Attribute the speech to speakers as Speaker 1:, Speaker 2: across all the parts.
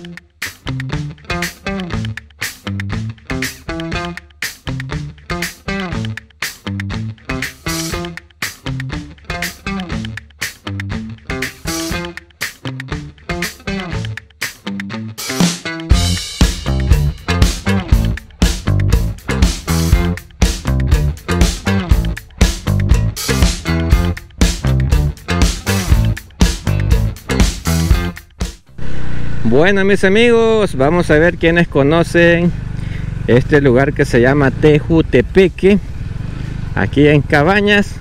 Speaker 1: Um... Bueno mis amigos, vamos a ver quiénes conocen este lugar que se llama Tejutepeque, aquí en Cabañas.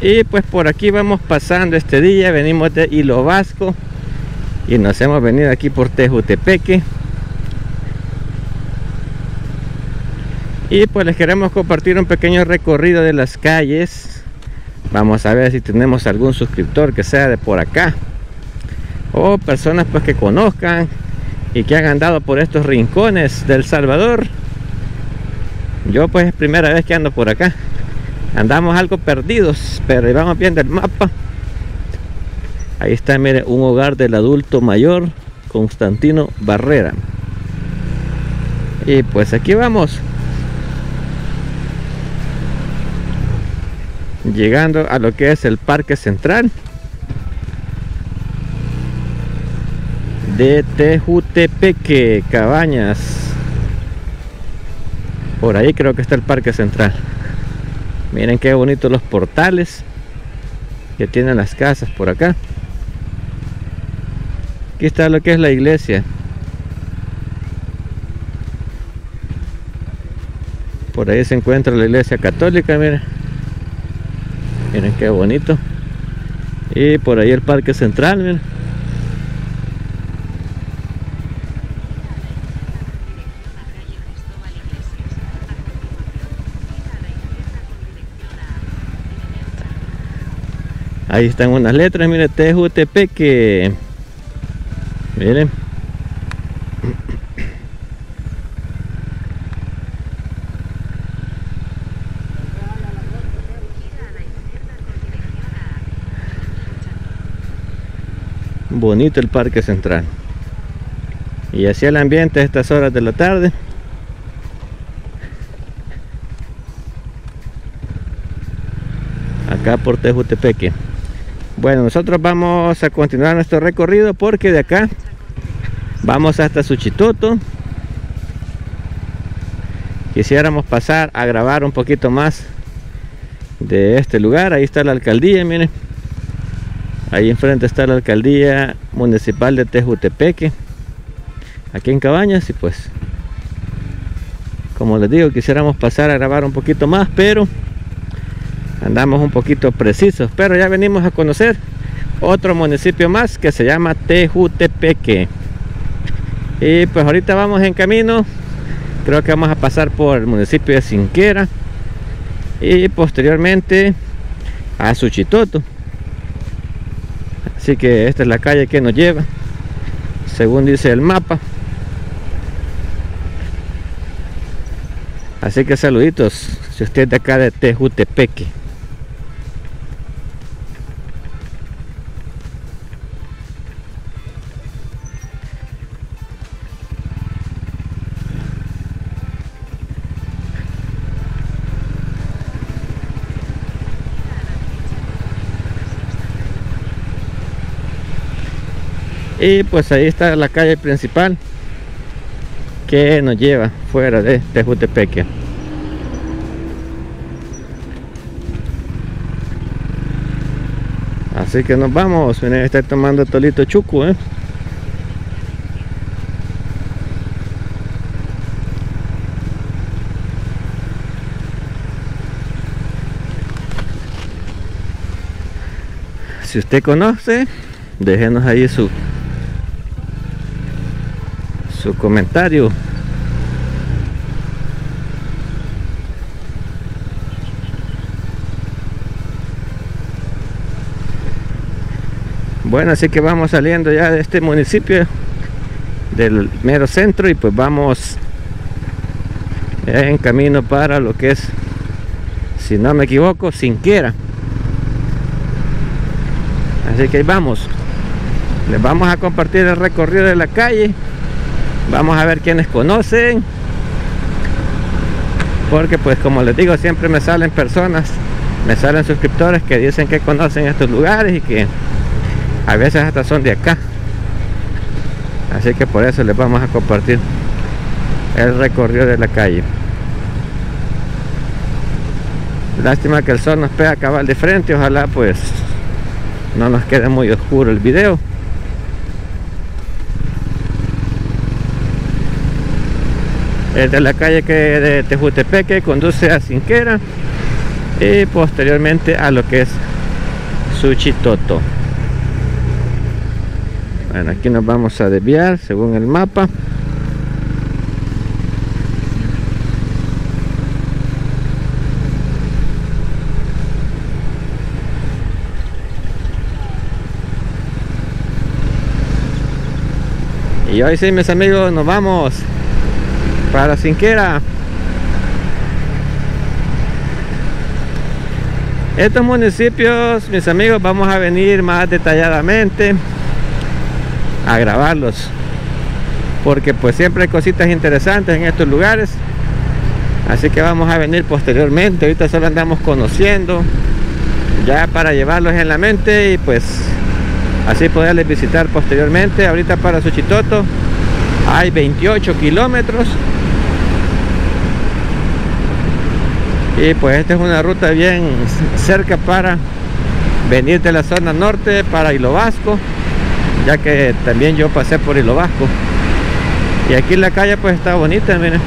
Speaker 1: Y pues por aquí vamos pasando este día, venimos de Hilo Vasco y nos hemos venido aquí por Tejutepeque. Y pues les queremos compartir un pequeño recorrido de las calles. Vamos a ver si tenemos algún suscriptor que sea de por acá o personas pues que conozcan y que han andado por estos rincones del Salvador. Yo pues es primera vez que ando por acá. Andamos algo perdidos pero vamos viendo el mapa. Ahí está mire un hogar del adulto mayor Constantino Barrera. Y pues aquí vamos. Llegando a lo que es el parque central de Tejutepeque, Cabañas. Por ahí creo que está el parque central. Miren qué bonitos los portales que tienen las casas por acá. Aquí está lo que es la iglesia. Por ahí se encuentra la iglesia católica, miren. Miren qué bonito. Y por ahí el parque central, miren. Ahí están unas letras, mire, que Miren. Bonito el parque central. Y así el ambiente a estas horas de la tarde. Acá por Tejutepeque. Bueno, nosotros vamos a continuar nuestro recorrido porque de acá vamos hasta Suchitoto. Quisiéramos pasar a grabar un poquito más de este lugar. Ahí está la alcaldía, miren. Ahí enfrente está la alcaldía municipal de Tejutepeque. Aquí en Cabañas y pues como les digo quisiéramos pasar a grabar un poquito más pero andamos un poquito precisos pero ya venimos a conocer otro municipio más que se llama Tejutepeque. Y pues ahorita vamos en camino. Creo que vamos a pasar por el municipio de Sinquera y posteriormente a Suchitoto. Así que esta es la calle que nos lleva según dice el mapa. Así que saluditos si usted es de acá de Tejutepeque y pues ahí está la calle principal. Que nos lleva fuera de Tejutepeque así que nos vamos. A estar tomando tolito chuco ¿eh? si usted conoce déjenos ahí su su comentario. Bueno así que vamos saliendo ya de este municipio del mero centro y pues vamos en camino para lo que es si no me equivoco Sinquiera así que ahí vamos. Les vamos a compartir el recorrido de la calle vamos a ver quiénes conocen. Porque pues como les digo siempre me salen personas me salen suscriptores que dicen que conocen estos lugares y que a veces hasta son de acá. Así que por eso les vamos a compartir el recorrido de la calle. Lástima que el sol nos pega cabal de frente ojalá pues no nos quede muy oscuro el video de la calle que de Tejutepeque conduce a Cinquera y posteriormente a lo que es Suchitoto. Bueno aquí nos vamos a desviar según el mapa. Y hoy sí, mis amigos, nos vamos para Cinquera. Estos municipios, mis amigos, vamos a venir más detalladamente a grabarlos. Porque pues siempre hay cositas interesantes en estos lugares. Así que vamos a venir posteriormente. Ahorita solo andamos conociendo. Ya para llevarlos en la mente y pues así poderles visitar posteriormente. Ahorita para Suchitoto hay 28 kilómetros y pues esta es una ruta bien cerca para venir de la zona norte para Hilo Vasco ya que también yo pasé por Hilo Vasco. Y aquí la calle pues está bonita miren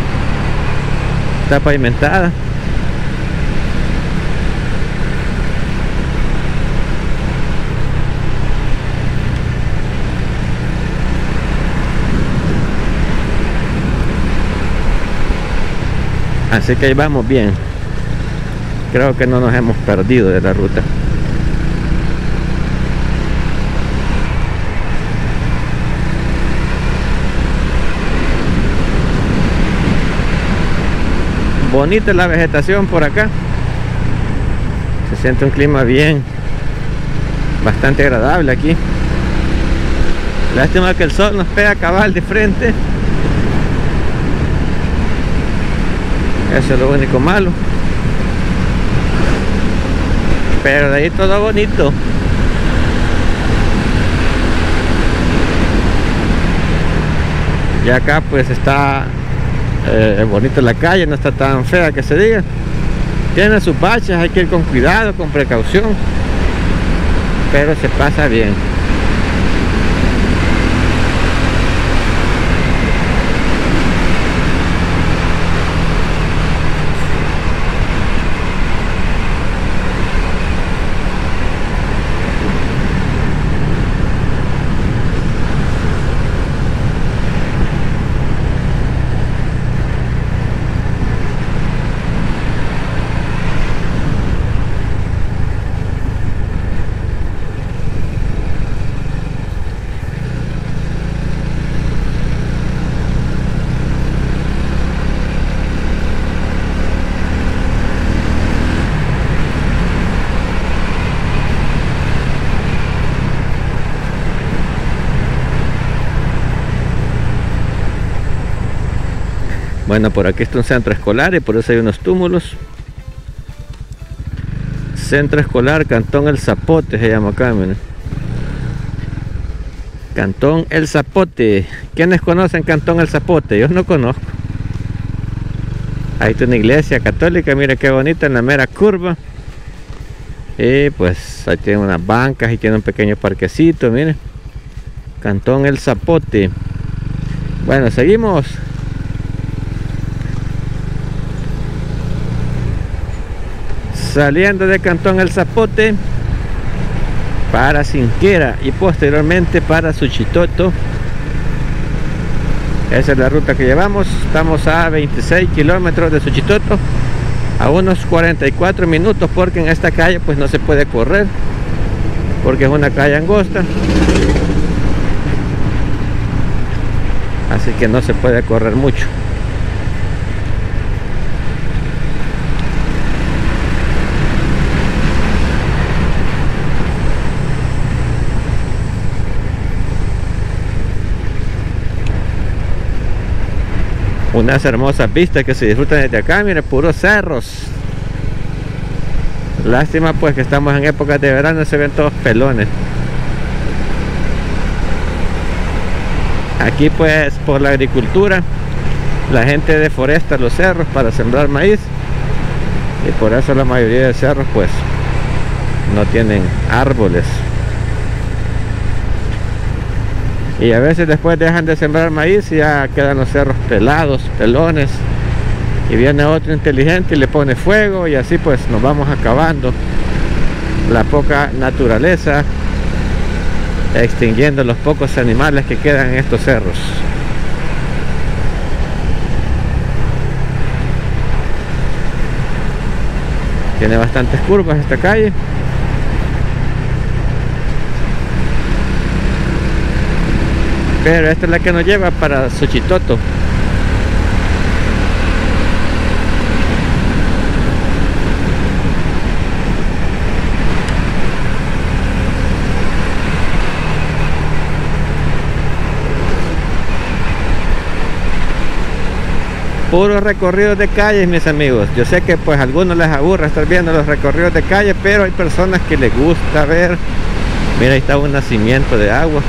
Speaker 1: está pavimentada. Así que ahí vamos bien creo que no nos hemos perdido de la ruta. Bonita la vegetación por acá. Se siente un clima bien bastante agradable aquí. Lástima que el sol nos pega cabal de frente. Eso es lo único malo pero de ahí todo bonito. Y acá pues está eh, bonito la calle no está tan fea que se diga. Tiene sus baches hay que ir con cuidado con precaución pero se pasa bien Bueno, por aquí está un centro escolar y por eso hay unos túmulos. Centro escolar Cantón El Zapote se llama acá, miren. Cantón El Zapote. ¿Quiénes conocen Cantón El Zapote? Yo no conozco. Ahí está una iglesia católica, mira qué bonita en la mera curva. Y pues ahí tiene unas bancas y tiene un pequeño parquecito, miren. Cantón El Zapote. Bueno, seguimos. Saliendo de Cantón El Zapote para Cinquera y posteriormente para Suchitoto. Esa es la ruta que llevamos. Estamos a 26 kilómetros de Suchitoto a unos 44 minutos porque en esta calle pues no se puede correr porque es una calle angosta. Así que no se puede correr mucho unas hermosas vistas que se disfrutan desde acá, mire, puros cerros. Lástima pues que estamos en épocas de verano, se ven todos pelones. Aquí pues por la agricultura, la gente deforesta los cerros para sembrar maíz. Y por eso la mayoría de cerros pues no tienen árboles. Y a veces después dejan de sembrar maíz y ya quedan los cerros pelados, pelones. Y viene otro inteligente y le pone fuego y así pues nos vamos acabando la poca naturaleza extinguiendo los pocos animales que quedan en estos cerros. Tiene bastantes curvas esta calle pero esta es la que nos lleva para Xochitoto. Puros recorridos de calles mis amigos. Yo sé que pues algunos les aburre estar viendo los recorridos de calle pero hay personas que les gusta ver. Mira ahí está un nacimiento de agua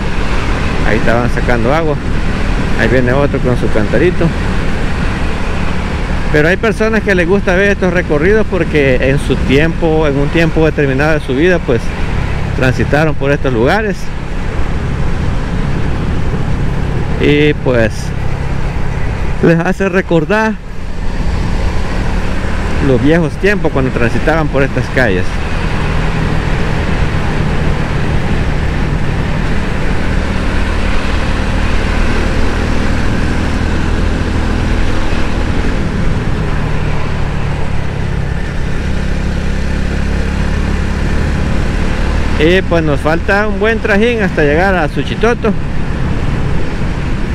Speaker 1: ahí estaban sacando agua. Ahí viene otro con su cantarito. Pero hay personas que les gusta ver estos recorridos porque en su tiempo en un tiempo determinado de su vida pues transitaron por estos lugares. Y pues les hace recordar los viejos tiempos cuando transitaban por estas calles. Y pues nos falta un buen trajín hasta llegar a Suchitoto.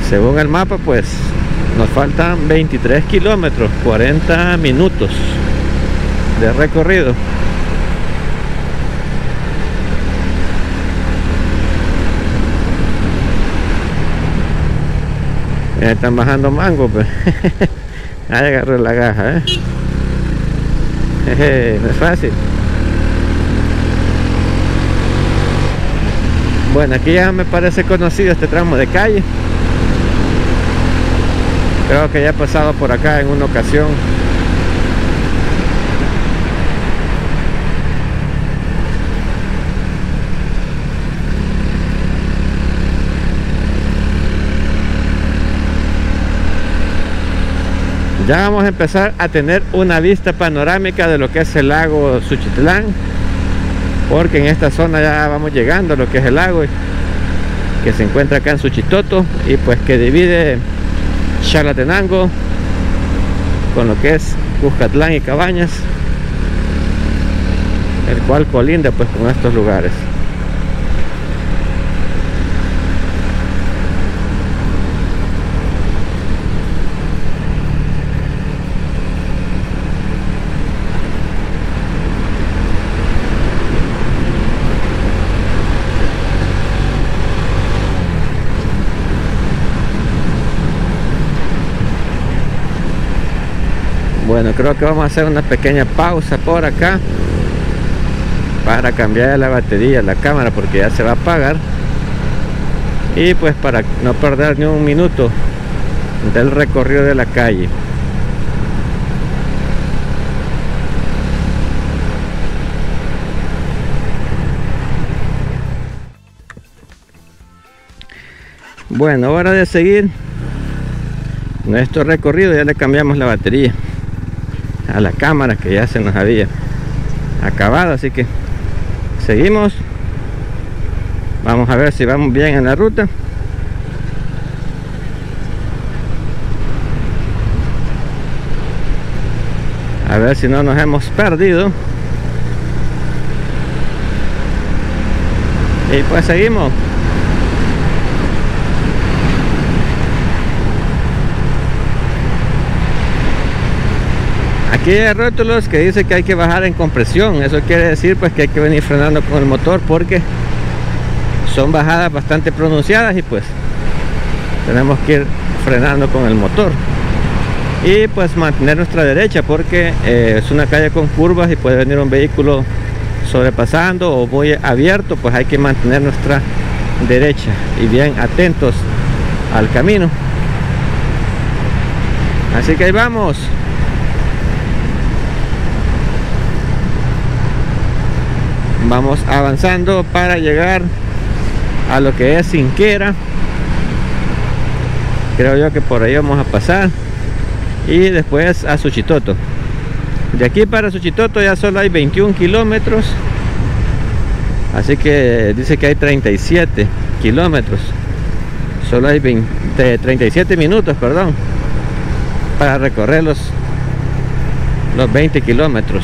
Speaker 1: Según el mapa, pues nos faltan 23 kilómetros 40 minutos de recorrido están bajando mango pues ahí agarró la gaja ¿eh? no es fácil bueno aquí ya me parece conocido este tramo de calle Creo que ya he pasado por acá en una ocasión. Ya vamos a empezar a tener una vista panorámica de lo que es el lago Suchitlán. Porque en esta zona ya vamos llegando a lo que es el lago que se encuentra acá en Suchitoto y pues que divide Chalatenango con lo que es Cuscatlán y Cabañas el cual colinda pues con estos lugares bueno creo que vamos a hacer una pequeña pausa por acá para cambiar la batería la cámara porque ya se va a apagar. Y pues para no perder ni un minuto del recorrido de la calle. Bueno hora de seguir nuestro recorrido. Ya le cambiamos la batería a la cámara que ya se nos había acabado así que seguimos. Vamos a ver si vamos bien en la ruta. A ver si no nos hemos perdido. Y pues seguimos Aquí hay rótulos que dice que hay que bajar en compresión. Eso quiere decir pues que hay que venir frenando con el motor porque son bajadas bastante pronunciadas y pues tenemos que ir frenando con el motor. y pues mantener nuestra derecha porque eh, es una calle con curvas y puede venir un vehículo sobrepasando o muy abierto pues hay que mantener nuestra derecha y bien atentos al camino así que ahí vamos vamos avanzando para llegar a lo que es Sinquera creo yo que por ahí vamos a pasar. Y después a Suchitoto. De aquí para Suchitoto ya solo hay 21 kilómetros. Así que dice que hay 37 kilómetros. Solo hay 20, 37 minutos perdón para recorrer los los 20 kilómetros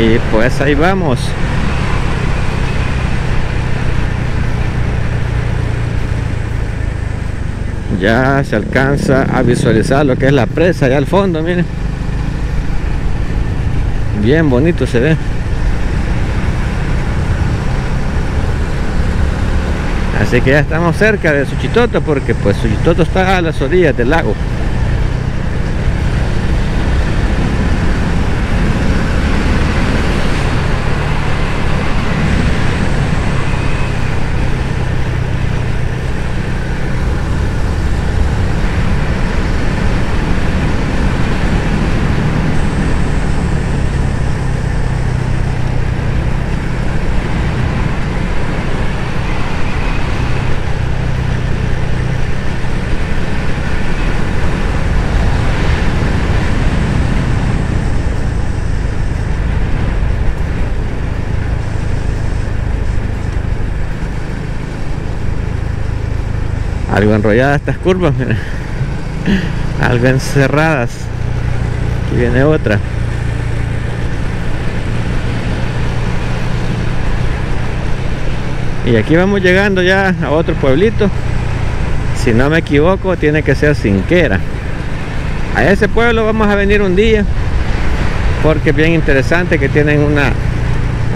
Speaker 1: y pues ahí vamos. Ya se alcanza a visualizar lo que es la presa allá al fondo miren. Bien bonito se ve. Así que ya estamos cerca de Suchitoto porque pues Suchitoto está a las orillas del lago algo enrolladas estas curvas algo encerradas. Aquí viene otra. Y aquí vamos llegando ya a otro pueblito. Si no me equivoco tiene que ser Sinquera a ese pueblo vamos a venir un día porque es bien interesante que tienen una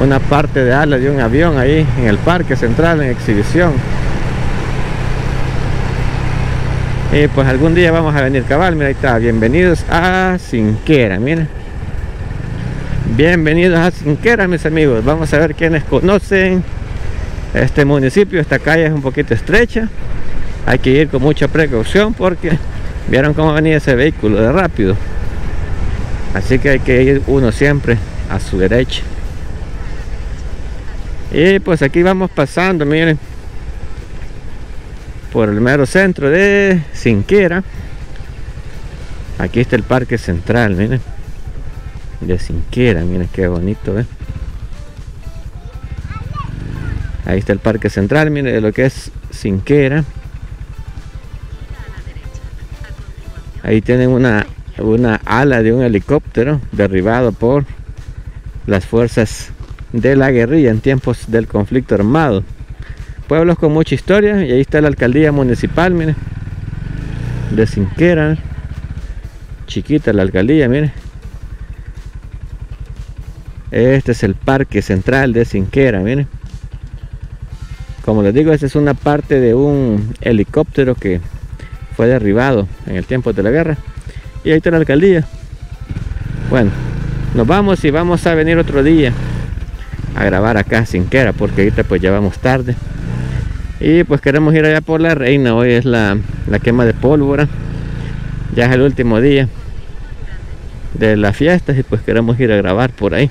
Speaker 1: una parte de ala de un avión ahí en el parque central en exhibición y pues algún día vamos a venir cabal mira ahí está. Bienvenidos a Sinquera miren bienvenidos a Sinquera mis amigos. Vamos a ver quiénes conocen este municipio. Esta calle es un poquito estrecha. Hay que ir con mucha precaución porque vieron cómo venía ese vehículo de rápido. Así que hay que ir uno siempre a su derecha. Y pues aquí vamos pasando miren por el mero centro de Sinquera aquí está el parque central miren. De Sinquera miren qué bonito ¿eh? ahí está el parque central miren de lo que es Sinquera ahí tienen una una ala de un helicóptero derribado por las fuerzas de la guerrilla en tiempos del conflicto armado pueblos con mucha historia y ahí está la alcaldía municipal mire. De Sinquera chiquita la alcaldía mire. Este es el parque central de Sinquera mire. Como les digo esta es una parte de un helicóptero que fue derribado en el tiempo de la guerra. Y ahí está la alcaldía. Bueno nos vamos y vamos a venir otro día a grabar acá Sinquera porque ahorita pues ya vamos tarde y pues queremos ir allá por la reina. Hoy es la, la quema de pólvora. Ya es el último día de las fiestas y pues queremos ir a grabar por ahí.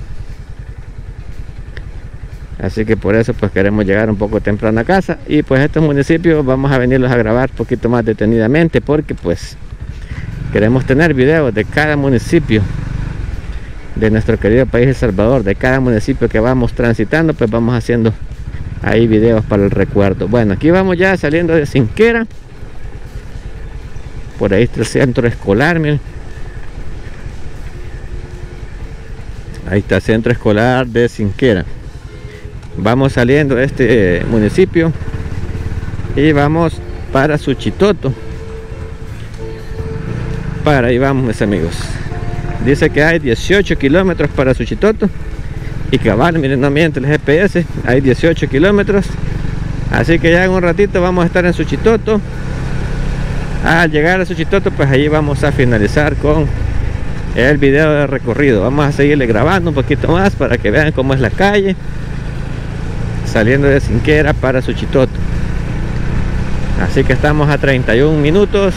Speaker 1: Así que por eso pues queremos llegar un poco temprano a casa. Y pues estos municipios vamos a venirlos a grabar un poquito más detenidamente porque pues queremos tener videos de cada municipio de nuestro querido país El Salvador de cada municipio que vamos transitando pues vamos haciendo ahí videos para el recuerdo bueno aquí vamos ya saliendo de Sinquera por ahí está el centro escolar miren ahí está el centro escolar de Sinquera vamos saliendo de este municipio y vamos para Suchitoto. Para ahí vamos mis amigos. Dice que hay 18 kilómetros para Suchitoto. Y cabal, miren, no miente el GPS. Hay 18 kilómetros. Así que ya en un ratito vamos a estar en Suchitoto. Al llegar a Suchitoto, pues allí vamos a finalizar con el video de recorrido. Vamos a seguirle grabando un poquito más para que vean cómo es la calle. Saliendo de Sinquera para Suchitoto. Así que estamos a 31 minutos.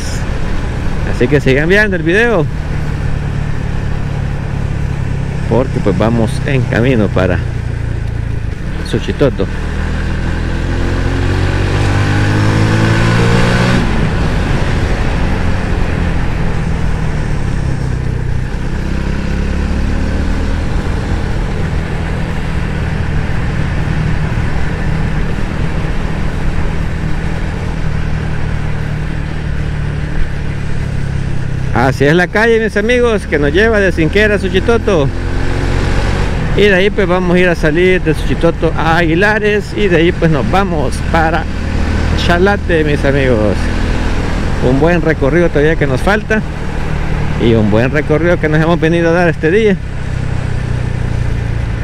Speaker 1: Así que sigan viendo el video. Porque pues vamos en camino para Suchitoto. Así es la calle, mis amigos, que nos lleva de Sinquera a Suchitoto. Y de ahí pues vamos a ir a salir de Suchitoto a Aguilares y de ahí pues nos vamos para Chalate, mis amigos. Un buen recorrido todavía que nos falta y un buen recorrido que nos hemos venido a dar este día.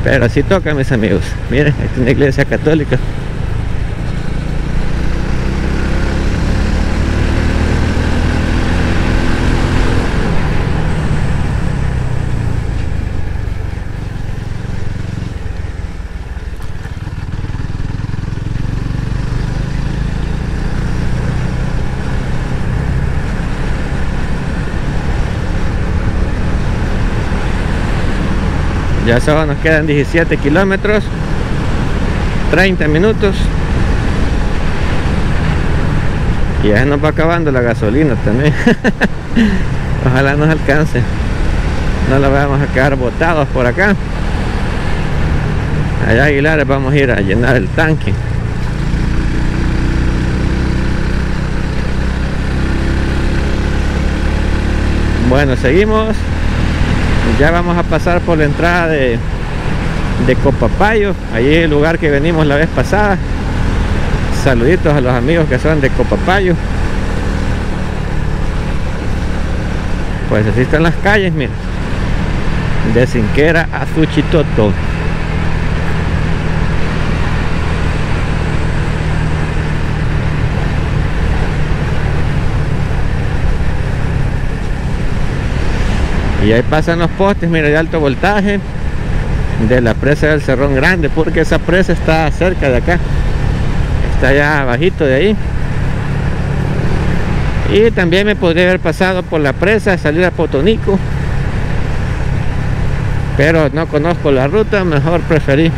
Speaker 1: Pero así toca, mis amigos. Miren, es una iglesia católica. Ya solo nos quedan 17 kilómetros 30 minutos. Y ya nos va acabando la gasolina también. Ojalá nos alcance. No la vamos a quedar botados por acá. Allá Aguilares vamos a ir a llenar el tanque. Bueno seguimos ya vamos a pasar por la entrada de, de Copapayo. Allí el lugar que venimos la vez pasada. Saluditos a los amigos que son de Copapayo. Pues así están las calles miren de Sinquera a Suchitoto y ahí pasan los postes mira de alto voltaje de la presa del Cerrón Grande porque esa presa está cerca de acá. Está allá abajito de ahí. Y también me podría haber pasado por la presa salir a Potonico. Pero no conozco la ruta mejor preferí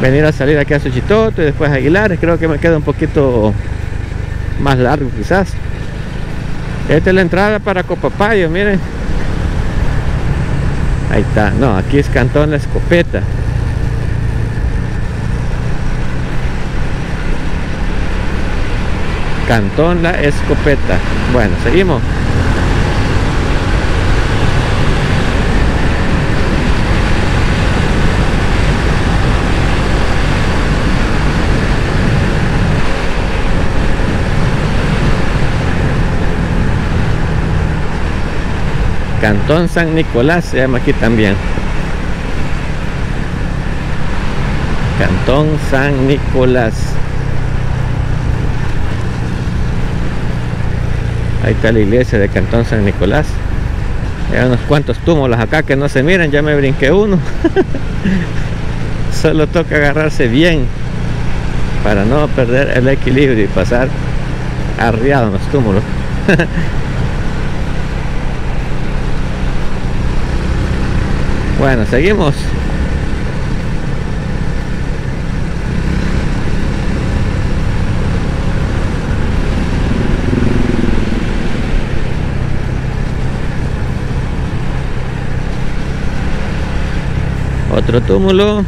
Speaker 1: venir a salir aquí a Suchitoto y después a Aguilares creo que me queda un poquito más largo quizás. Esta es la entrada para Copapayo miren Ahí está. No, aquí es Cantón La Escopeta. Cantón La Escopeta. Bueno, seguimos. Cantón San Nicolás se llama aquí también. Cantón San Nicolás. Ahí está la iglesia de Cantón San Nicolás. Hay unos cuantos túmulos acá que no se miran, ya me brinqué uno. Solo toca agarrarse bien para no perder el equilibrio y pasar arriado en los túmulos. Bueno, seguimos. Otro túmulo.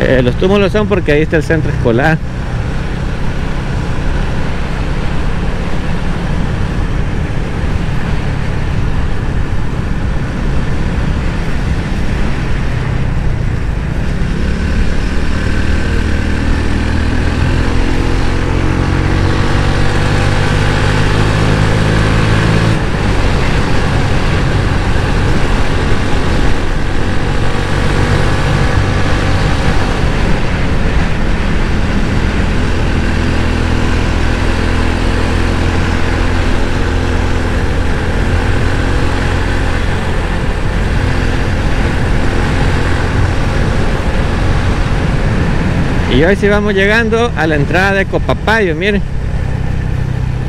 Speaker 1: Eh, los túmulos son porque ahí está el centro escolar. Y hoy sí vamos llegando a la entrada de Copapayo, miren.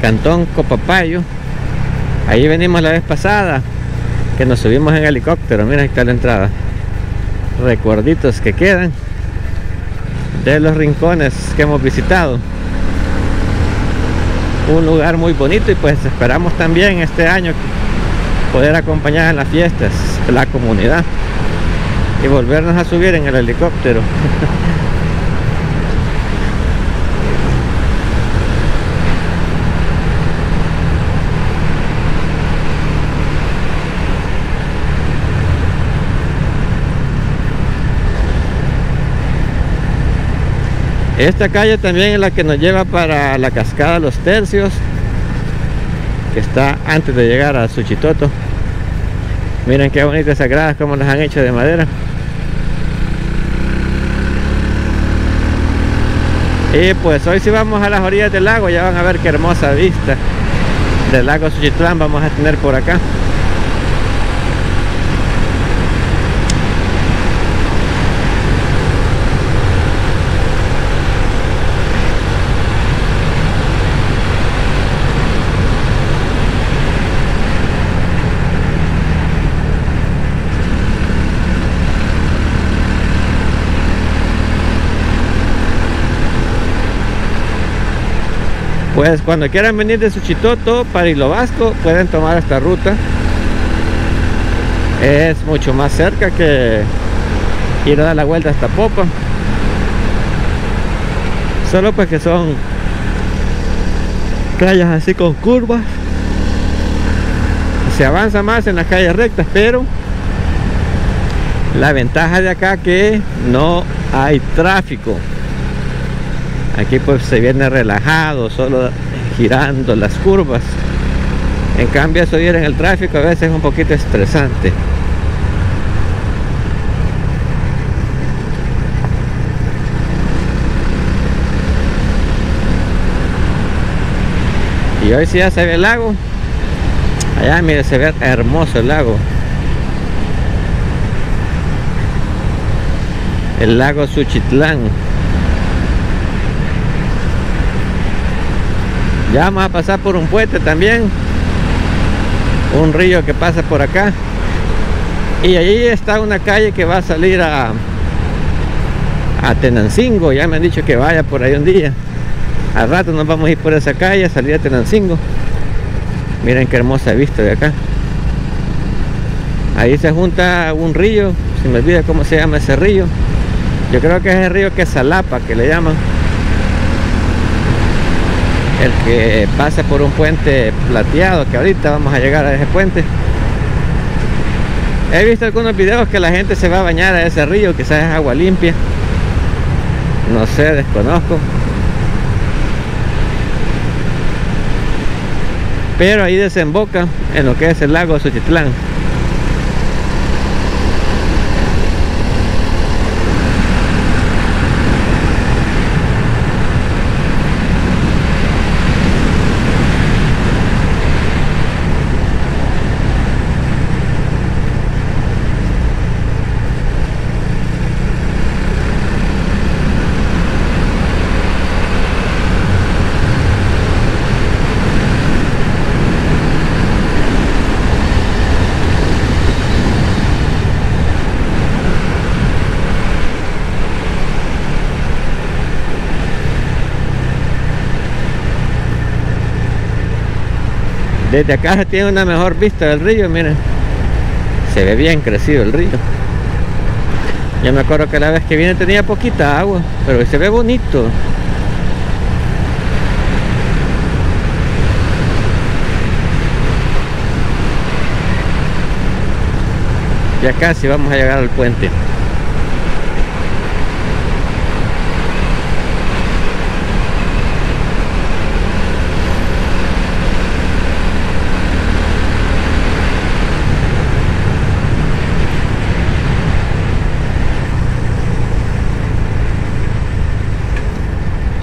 Speaker 1: Cantón Copapayo. Ahí venimos la vez pasada, que nos subimos en helicóptero. Miren, ahí está la entrada. Recuerditos que quedan de los rincones que hemos visitado. Un lugar muy bonito y pues esperamos también este año poder acompañar en las fiestas la comunidad y volvernos a subir en el helicóptero. Esta calle también es la que nos lleva para la cascada Los Tercios, que está antes de llegar a Suchitoto. Miren qué bonitas sagradas como las han hecho de madera. Y pues hoy si vamos a las orillas del lago, ya van a ver qué hermosa vista del lago Suchitlán vamos a tener por acá. Pues cuando quieran venir de Suchitoto para Hilo Vasco pueden tomar esta ruta. Es mucho más cerca que ir a dar la vuelta hasta Popa. Solo pues que son calles así con curvas. Se avanza más en las calles rectas pero la ventaja de acá que no hay tráfico aquí pues se viene relajado solo girando las curvas. En cambio eso ir en el tráfico a veces es un poquito estresante. Y hoy sí ya se ve el lago. Allá mire se ve hermoso el lago. El lago Suchitlán ya vamos a pasar por un puente también. Un río que pasa por acá. Y ahí está una calle que va a salir a a Tenancingo. Ya me han dicho que vaya por ahí un día. Al rato nos vamos a ir por esa calle a salir a Tenancingo. Miren qué hermosa vista de acá. Ahí se junta un río. Se me olvida cómo se llama ese río. Yo creo que es el río que Salapa que le llaman el que pase por un puente plateado que ahorita vamos a llegar a ese puente. He visto algunos videos que la gente se va a bañar a ese río quizás es agua limpia. No sé, desconozco. Pero ahí desemboca en lo que es el lago Suchitlán Desde acá se tiene una mejor vista del río, miren. Se ve bien crecido el río. Yo me acuerdo que la vez que viene tenía poquita agua, pero se ve bonito. Ya casi vamos a llegar al puente.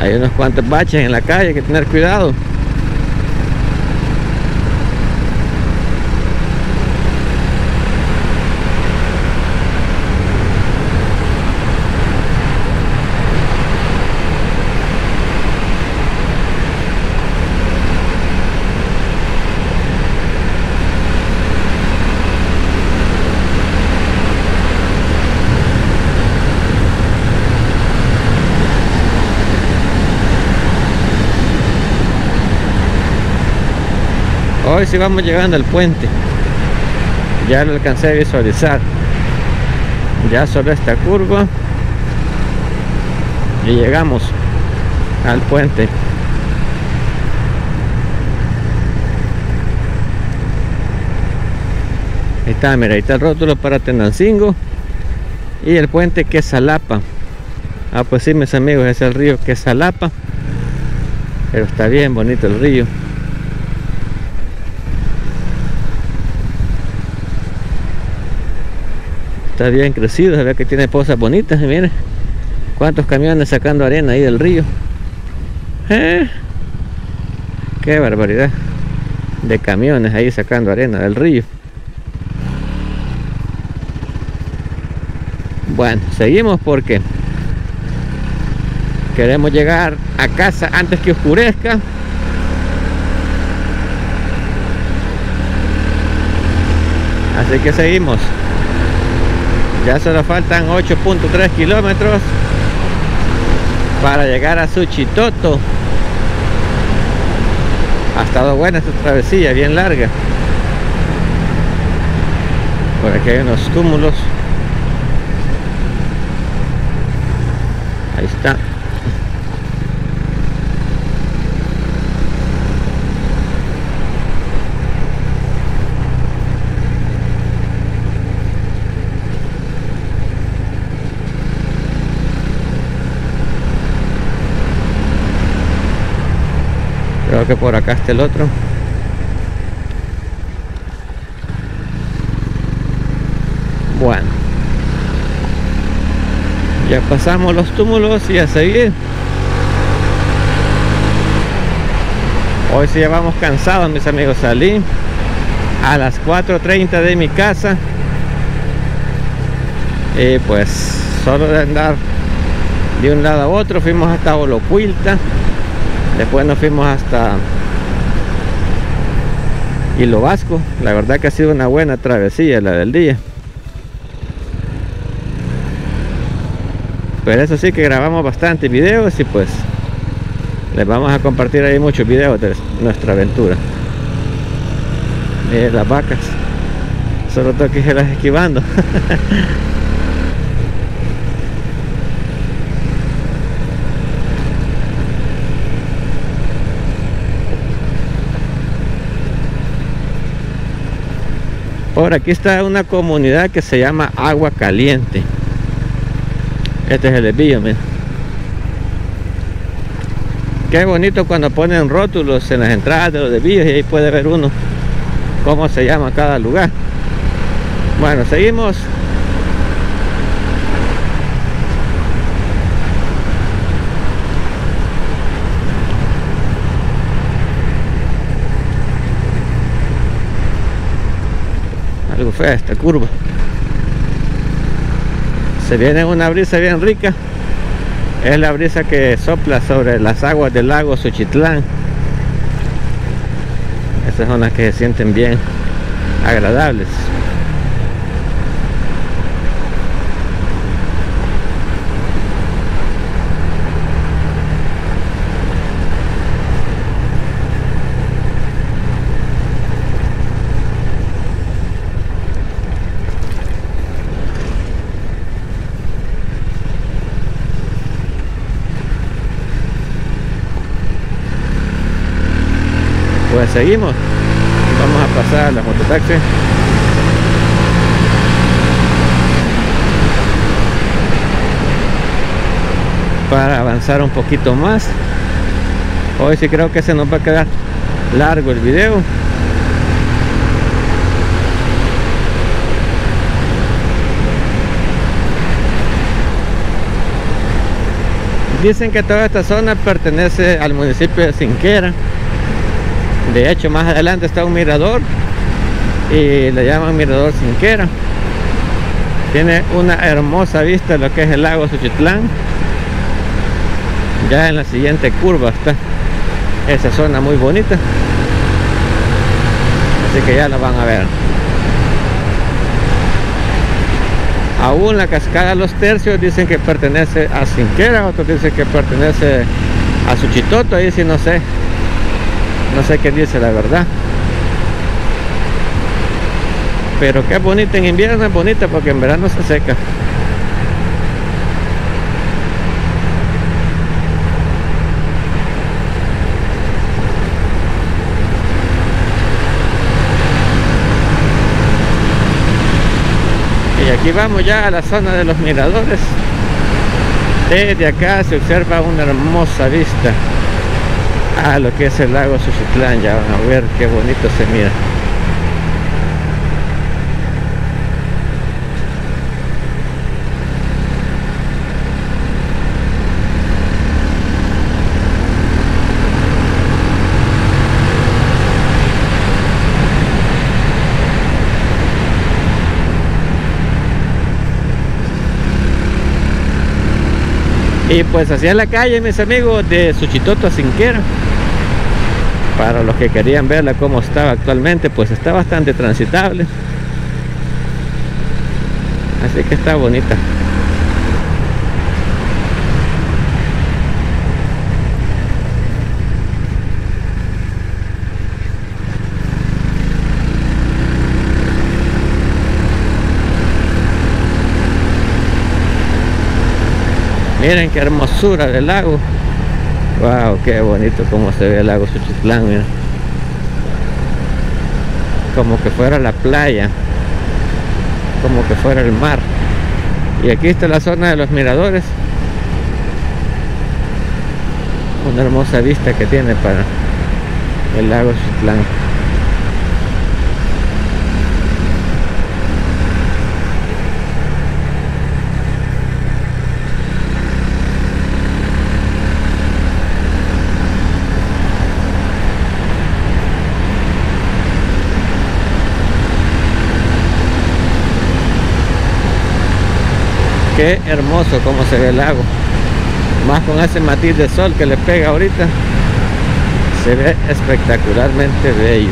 Speaker 1: Hay unos cuantos baches en la calle hay que tener cuidado hoy sí vamos llegando al puente. Ya lo alcancé a visualizar. Ya sobre esta curva y llegamos al puente. Ahí está, mira, ahí está el rótulo para Tenancingo y el puente que Salapa ah pues sí mis amigos es el río que Salapa pero está bien bonito el río está bien crecido, se ve que tiene pozas bonitas, miren cuántos camiones sacando arena ahí del río. ¿Eh? Qué barbaridad de camiones ahí sacando arena del río. Bueno, seguimos porque queremos llegar a casa antes que oscurezca. Así que seguimos. Ya solo faltan 8.3 kilómetros para llegar a Suchitoto. Ha estado buena esta travesía, bien larga. Por aquí hay unos túmulos. Ahí está. creo que por acá está el otro. Bueno. Ya pasamos los túmulos y a seguir. Hoy sí ya vamos cansados mis amigos. Salí a las 4.30 de mi casa. Y pues solo de andar de un lado a otro fuimos hasta Olocuilta después nos fuimos hasta Hilo Vasco. La verdad que ha sido una buena travesía la del día. Pero eso sí que grabamos bastante videos y pues les vamos a compartir ahí muchos videos de nuestra aventura. Miren las vacas. Solo tengo que esquivando Por aquí está una comunidad que se llama Agua Caliente. Este es el desvío, mira. Qué bonito cuando ponen rótulos en las entradas de los desvíos y ahí puede ver uno cómo se llama cada lugar. Bueno, seguimos algo fea esta curva. Se viene una brisa bien rica. Es la brisa que sopla sobre las aguas del lago Suchitlán esas son las que se sienten bien agradables pues seguimos. Vamos a pasar a la mototaxi. Para avanzar un poquito más. Hoy sí creo que se nos va a quedar largo el video. Dicen que toda esta zona pertenece al municipio de Sinquera de hecho más adelante está un mirador y le llaman mirador Sinquera tiene una hermosa vista de lo que es el lago Suchitlán ya en la siguiente curva está esa zona muy bonita. Así que ya la van a ver. Aún la cascada los tercios dicen que pertenece a Sinquera otros dicen que pertenece a Suchitoto ahí sí no sé no sé qué dice la verdad. Pero que es bonita en invierno es bonita porque en verano se seca. Y aquí vamos ya a la zona de los miradores. Desde acá se observa una hermosa vista a lo que es el lago Suchitlán ya van a ver qué bonito se mira Pues hacia la calle, mis amigos, de Suchitoto a Sinquera. Para los que querían verla cómo estaba actualmente, pues está bastante transitable. Así que está bonita. Miren qué hermosura del lago. Wow, qué bonito como se ve el lago Suchitlán, miren. Como que fuera la playa. Como que fuera el mar. Y aquí está la zona de los miradores. Una hermosa vista que tiene para el lago Suchitlán. Qué hermoso como se ve el lago. Más con ese matiz de sol que le pega ahorita se ve espectacularmente bello.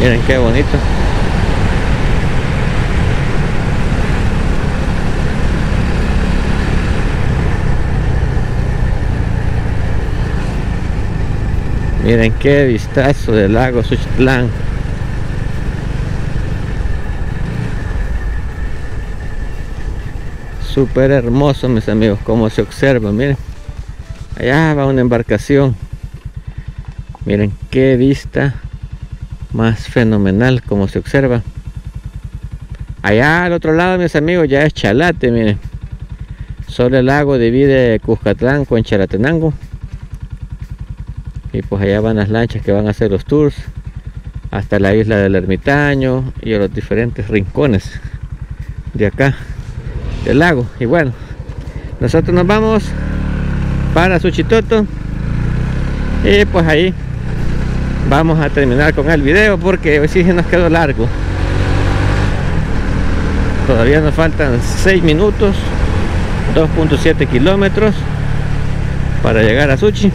Speaker 1: Miren qué bonito Miren qué vistazo del lago Suchitlán. Súper hermoso, mis amigos, como se observa. Miren, allá va una embarcación. Miren qué vista más fenomenal, como se observa. Allá al otro lado, mis amigos, ya es Chalate, miren. Solo el lago divide Cuscatlán con Chalatenango y pues allá van las lanchas que van a hacer los tours hasta la isla del ermitaño y a los diferentes rincones de acá del lago. Y bueno nosotros nos vamos para Suchitoto y pues ahí vamos a terminar con el video porque hoy sí nos quedó largo. Todavía nos faltan 6 minutos 2.7 kilómetros para llegar a Suchi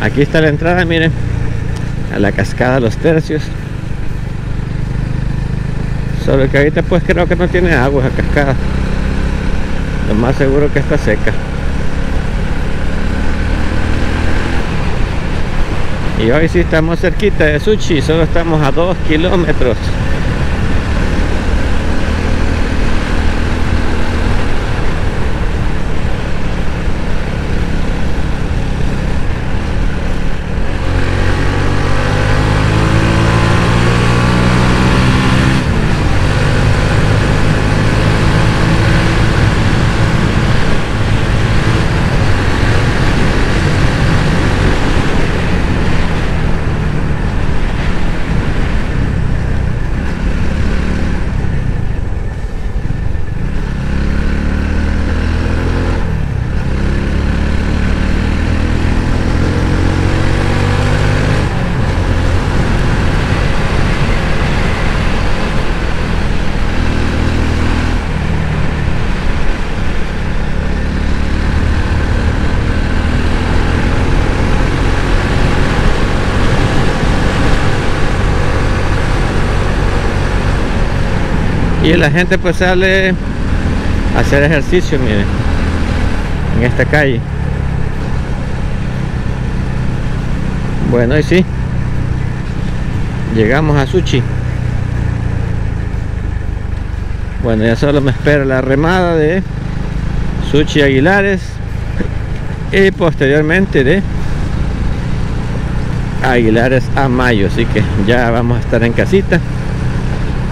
Speaker 1: aquí está la entrada miren. A la cascada los tercios. Solo que ahorita pues creo que no tiene agua esa cascada. Lo más seguro que está seca. Y hoy sí estamos cerquita de Suchi solo estamos a 2 kilómetros la gente pues sale a hacer ejercicio miren en esta calle. Bueno y sí llegamos a Suchi. Bueno ya solo me espera la remada de Suchi Aguilares y posteriormente de Aguilares a Mayo así que ya vamos a estar en casita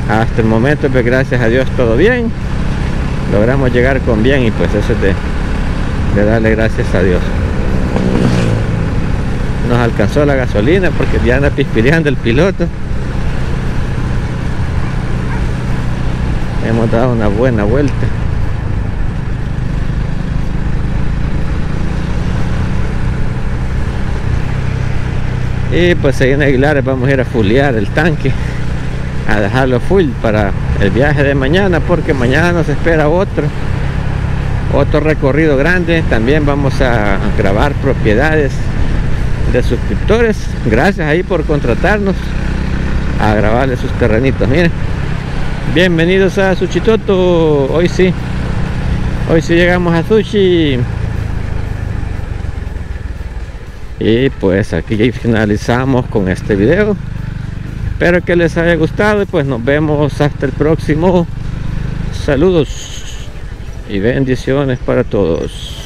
Speaker 1: hasta el momento pues gracias a Dios todo bien. Logramos llegar con bien y pues eso es de, darle gracias a Dios. Nos alcanzó la gasolina porque ya anda pispireando el piloto. Hemos dado una buena vuelta. Y pues ahí en Aguilares vamos a ir a fulear el tanque a dejarlo full para el viaje de mañana porque mañana nos espera otro otro recorrido grande. También vamos a grabar propiedades de suscriptores. Gracias ahí por contratarnos a grabarle sus terrenitos. Miren bienvenidos a Suchitoto. Hoy sí hoy sí llegamos a Sushi. Y pues aquí finalizamos con este video espero que les haya gustado y pues nos vemos hasta el próximo. Saludos y bendiciones para todos